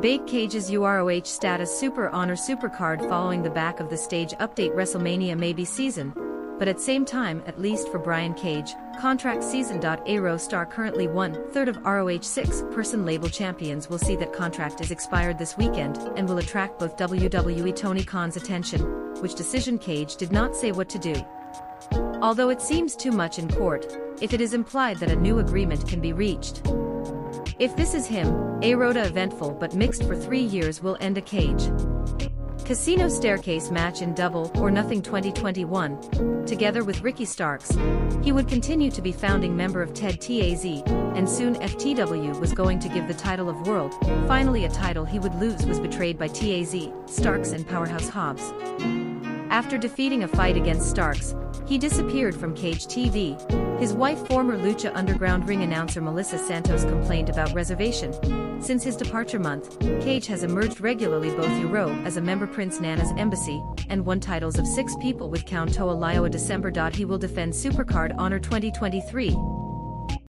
Bake Cage's UROH status Super Honor Supercard following the back of the stage update WrestleMania may be season, but at same time, at least for Brian Cage, contract season. Aero star currently one third of ROH six person label champions will see that contract is expired this weekend and will attract both WWE Tony Khan's attention, which decision Cage did not say what to do. Although it seems too much in court, if it is implied that a new agreement can be reached. If this is him, a Rhoda eventful but mixed for three years will end a cage. Casino Staircase match in Double or Nothing 2021, together with Ricky Starks. He would continue to be founding member of TED TAZ, and soon FTW was going to give the title of World, finally a title he would lose was betrayed by TAZ, Starks and Powerhouse Hobbs. After defeating a fight against Starks, he disappeared from Cage TV. His wife former Lucha Underground ring announcer Melissa Santos complained about reservation. Since his departure month, Cage has emerged regularly both Euro as a member Prince Nana's embassy, and won titles of six people with Kaun Toa Liao December. He will defend Supercard Honor 2023.